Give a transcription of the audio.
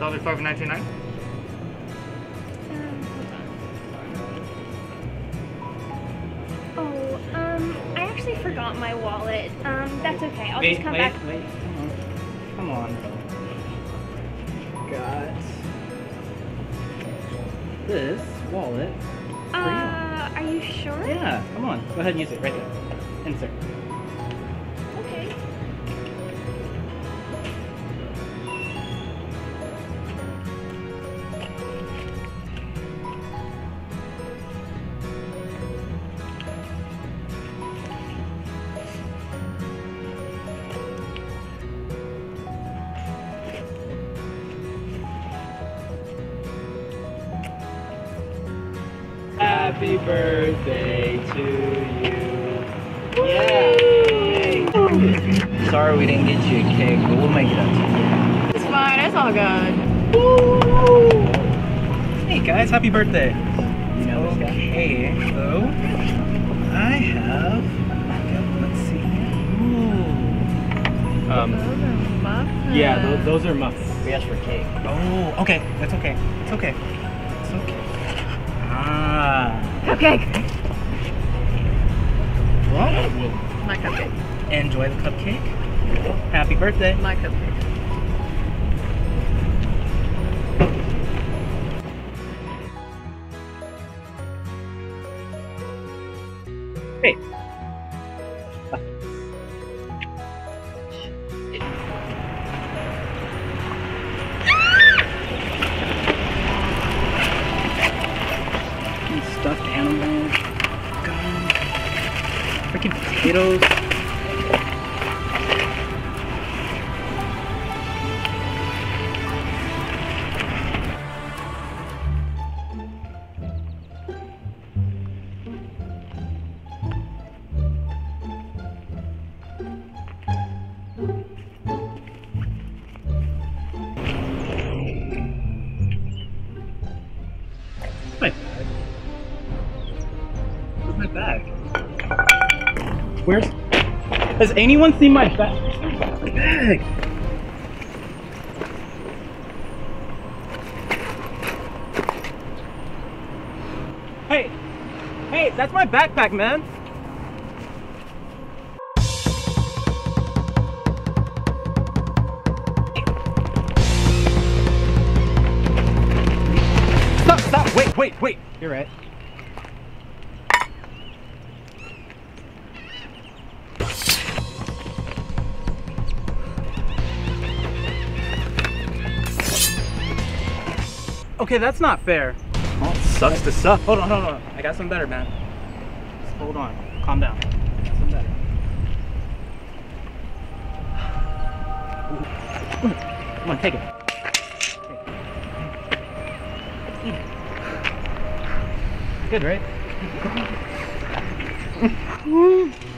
Dollar five ninety nine. Um, hold on. Oh, um, I actually forgot my wallet. Um, that's okay. I'll wait, just come wait, back. wait. Come on. Come on. Got this wallet. Uh, are you sure? Yeah, come on. Go ahead and use it right there. Insert. Happy birthday to you. Yeah. Sorry we didn't get you a cake, but we'll make it up to you. It's fine. It's all good. Hey guys, happy birthday. You know? Okay, so I have. Let's see. Ooh. Um, Those yeah, those, those are muffins. We asked for cake. Oh, okay. That's okay. It's okay. It's okay. Ah. Cupcake. Well, My cupcake. enjoy the cupcake. Happy birthday. My cupcake. Hey. Freaking Where's? Has anyone seen my bag? Hey, hey, that's my backpack, man. Stop, stop, wait, wait, wait. You're right. Okay, that's not fair. Well, it sucks to suck. Hold on, hold on. I got some better, man. Just hold on. Calm down. I got some better. Come on, take it. Eat it. Good, right?